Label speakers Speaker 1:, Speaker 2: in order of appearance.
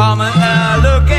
Speaker 1: I'm an alligator.